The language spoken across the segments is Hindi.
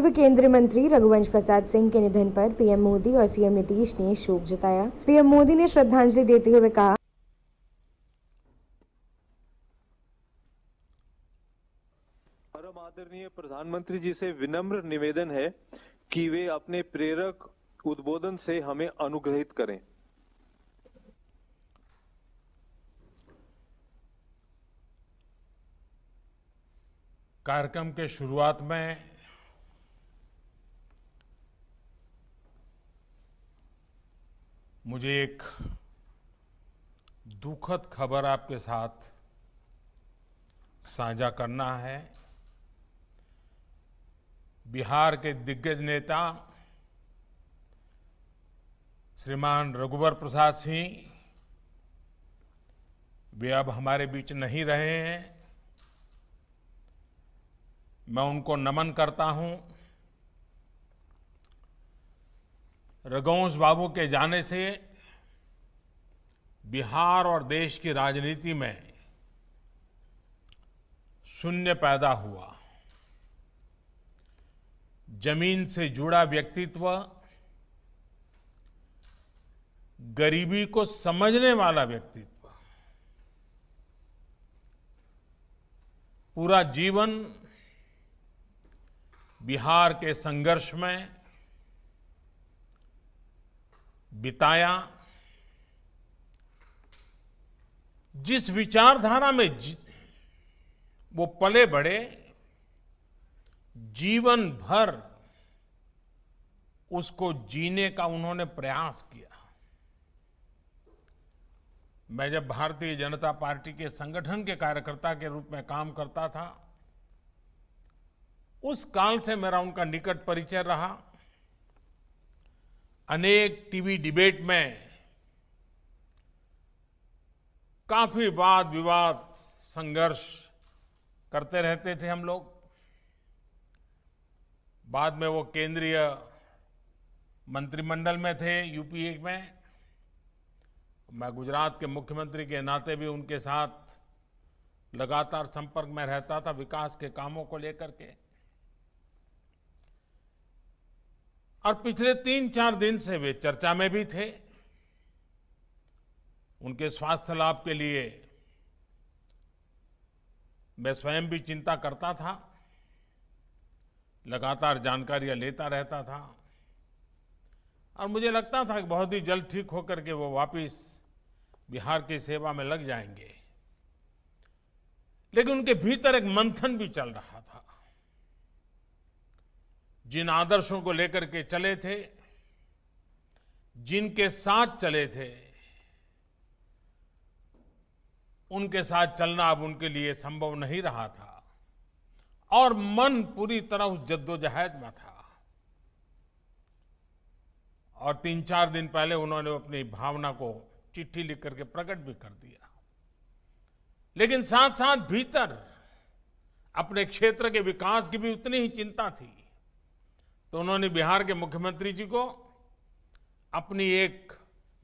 पूर्व केंद्रीय मंत्री रघुवंश प्रसाद सिंह के निधन पर पीएम मोदी और सीएम नीतीश ने शोक जताया। पीएम मोदी ने श्रद्धांजलि देते हुए कहा परम आदरणीय प्रधानमंत्री जी से विनम्र निवेदन है कि वे अपने प्रेरक उद्बोधन से हमें अनुग्रहित करें। कार्यक्रम के शुरुआत में मुझे एक दुखद खबर आपके साथ साझा करना है। बिहार के दिग्गज नेता श्रीमान रघुवर प्रसाद सिंह, वे अब हमारे बीच नहीं रहे हैं। मैं उनको नमन करता हूँ। रघुवंश बाबू के जाने से बिहार और देश की राजनीति में शून्य पैदा हुआ। ज़मीन से जुड़ा व्यक्तित्व गरीबी को समझने वाला व्यक्तित्व, पूरा जीवन बिहार के संघर्ष में बिताया। जिस विचारधारा में वो पले बढ़े, जीवन भर उसको जीने का उन्होंने प्रयास किया। मैं जब भारतीय जनता पार्टी के संगठन के कार्यकर्ता के रूप में काम करता था, उस काल से मेरा उनका निकट परिचय रहा। अनेक टीवी डिबेट में काफ़ी वाद विवाद संघर्ष करते रहते थे हम लोग। बाद में वो केंद्रीय मंत्रिमंडल में थे यूपीए में। मैं गुजरात के मुख्यमंत्री के नाते भी उनके साथ लगातार संपर्क में रहता था विकास के कामों को लेकर के। और पिछले तीन चार दिन से वे चर्चा में भी थे। उनके स्वास्थ्य लाभ के लिए मैं स्वयं भी चिंता करता था, लगातार जानकारियाँ लेता रहता था और मुझे लगता था कि बहुत ही जल्द ठीक होकर के वो वापस बिहार की सेवा में लग जाएँगे। लेकिन उनके भीतर एक मंथन भी चल रहा था। जिन आदर्शों को लेकर के चले थे, जिनके साथ चले थे, उनके साथ चलना अब उनके लिए संभव नहीं रहा था। और मन पूरी तरह उस जद्दोजहद में था। और तीन चार दिन पहले उन्होंने अपनी भावना को चिट्ठी लिख करके प्रकट भी कर दिया। लेकिन साथ साथ भीतर अपने क्षेत्र के विकास की भी उतनी ही चिंता थी। तो उन्होंने बिहार के मुख्यमंत्री जी को अपनी एक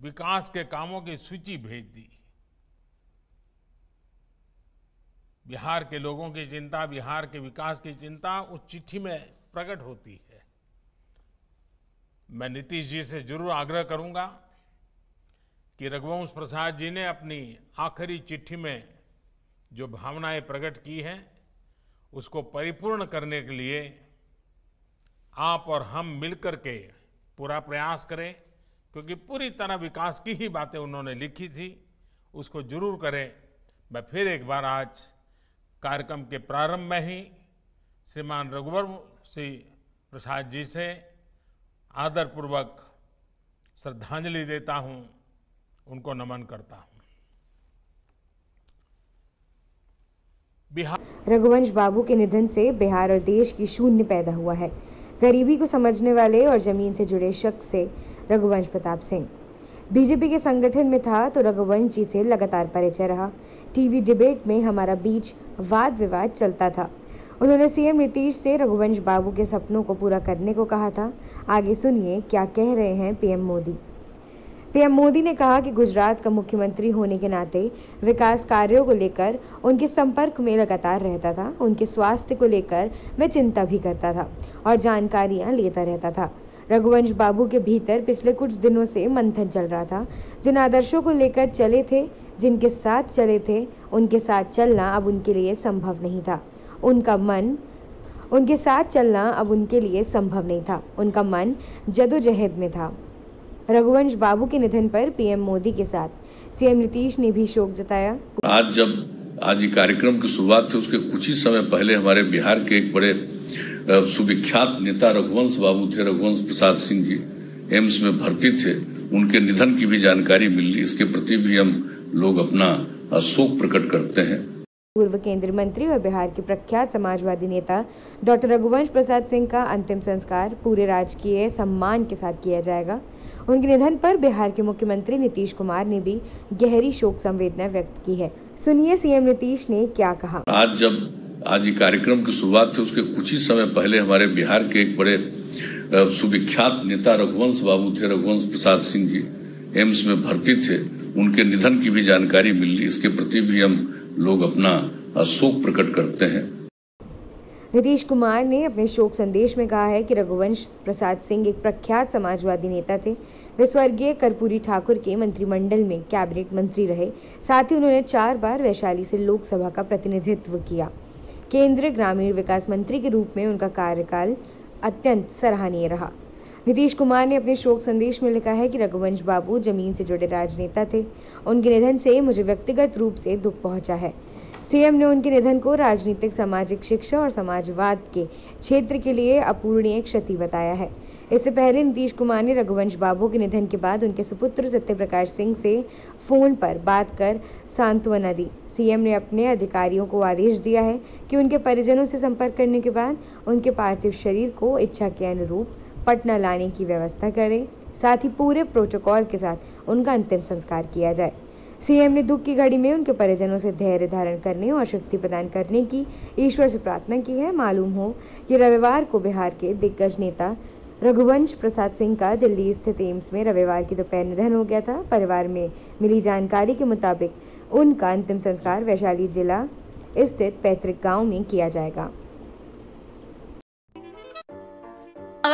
विकास के कामों की सूची भेज दी। बिहार के लोगों की चिंता, बिहार के विकास की चिंता उस चिट्ठी में प्रकट होती है। मैं नीतीश जी से ज़रूर आग्रह करूँगा कि रघुवंश प्रसाद जी ने अपनी आखिरी चिट्ठी में जो भावनाएँ प्रकट की हैं, उसको परिपूर्ण करने के लिए आप और हम मिलकर के पूरा प्रयास करें, क्योंकि पूरी तरह विकास की ही बातें उन्होंने लिखी थी, उसको ज़रूर करें। मैं फिर एक बार आज कार्यक्रम के प्रारंभ में ही श्रीमान रघुवर सिंह प्रसाद जी से आदरपूर्वक श्रद्धांजलि देता हूँ, उनको नमन करता हूँ। बिहार रघुवंश बाबू के निधन से बिहार और देश की शून्य पैदा हुआ है। गरीबी को समझने वाले और ज़मीन से जुड़े शख्स से रघुवंश प्रताप सिंह। बीजेपी के संगठन में था तो रघुवंश जी से लगातार परिचय रहा। टीवी डिबेट में हमारा बीच वाद विवाद चलता था। उन्होंने सीएम नीतीश से रघुवंश बाबू के सपनों को पूरा करने को कहा था। आगे सुनिए क्या कह रहे हैं पीएम मोदी पीएम मोदी ने कहा कि गुजरात का मुख्यमंत्री होने के नाते विकास कार्यों को लेकर उनके संपर्क में लगातार रहता था, उनके स्वास्थ्य को लेकर मैं चिंता भी करता था और जानकारियाँ लेता रहता था। रघुवंश बाबू के भीतर पिछले कुछ दिनों से मंथन चल रहा था। जिन आदर्शों को लेकर चले थे, जिनके साथ चले थे, उनके साथ चलना अब उनके लिए संभव नहीं था। उनका मन, उनके साथ चलना अब उनके लिए संभव नहीं था। उनका मन जदोजहद में था। रघुवंश बाबू के निधन पर पीएम मोदी के साथ सीएम नीतीश ने भी शोक जताया। आज जब आज ये कार्यक्रम की शुरुआत थी उसके कुछ ही समय पहले हमारे बिहार के एक बड़े सुविख्यात नेता रघुवंश बाबू थे रघुवंश प्रसाद सिंह जी एम्स में भर्ती थे। उनके निधन की भी जानकारी मिल। इसके प्रति भी हम लोग अपना शोक प्रकट करते हैं। पूर्व केंद्रीय मंत्री और बिहार के प्रख्यात समाजवादी नेता डॉक्टर रघुवंश प्रसाद सिंह का अंतिम संस्कार पूरे राजकीय सम्मान के साथ किया जाएगा। उनके निधन पर बिहार के मुख्यमंत्री नीतीश कुमार ने भी गहरी शोक संवेदना व्यक्त की है। सुनिए सीएम नीतीश ने क्या कहा। आज जब, आज ये कार्यक्रम की शुरुआत थी, उसके कुछ ही समय पहले हमारे बिहार के एक बड़े सुविख्यात नेता रघुवंश बाबू थे, रघुवंश प्रसाद सिंह जी, एम्स में भर्ती थे। उनके निधन की भी जानकारी मिल। इसके प्रति भी हम लोग अपना शोक प्रकट करते हैं। नीतीश कुमार ने अपने शोक संदेश में कहा है कि रघुवंश प्रसाद सिंह एक प्रख्यात समाजवादी नेता थे। वे स्वर्गीय कर्पूरी ठाकुर के मंत्रिमंडल में कैबिनेट मंत्री रहे। साथ ही उन्होंने चार बार वैशाली से लोकसभा का प्रतिनिधित्व किया। केंद्रीय ग्रामीण विकास मंत्री के रूप में उनका कार्यकाल अत्यंत सराहनीय रहा। नीतीश कुमार ने अपने शोक संदेश में लिखा है कि रघुवंश बाबू ज़मीन से जुड़े राजनेता थे। उनके निधन से मुझे व्यक्तिगत रूप से दुख पहुँचा है। सीएम ने उनके निधन को राजनीतिक, सामाजिक शिक्षा और समाजवाद के क्षेत्र के लिए अपूर्णीय क्षति बताया है। इससे पहले नीतीश कुमार ने रघुवंश बाबू के निधन के बाद उनके सुपुत्र सत्यप्रकाश सिंह से फ़ोन पर बात कर सांत्वना दी। सीएम ने अपने अधिकारियों को आदेश दिया है कि उनके परिजनों से संपर्क करने के बाद उनके पार्थिव शरीर को इच्छा के अनुरूप पटना लाने की व्यवस्था करें। साथ ही पूरे प्रोटोकॉल के साथ उनका अंतिम संस्कार किया जाए। सीएम ने दुख की घड़ी में उनके परिजनों से धैर्य धारण करने और शक्ति प्रदान करने की, ईश्वर से प्रार्थना की है। मालूम हो कि रविवार को बिहार के दिग्गज नेता रघुवंश प्रसाद सिंह का दिल्ली स्थित एम्स में रविवार की दोपहर निधन हो गया था। परिवार में मिली जानकारी के मुताबिक उनका अंतिम संस्कार वैशाली जिला स्थित पैतृक गाँव में किया जाएगा।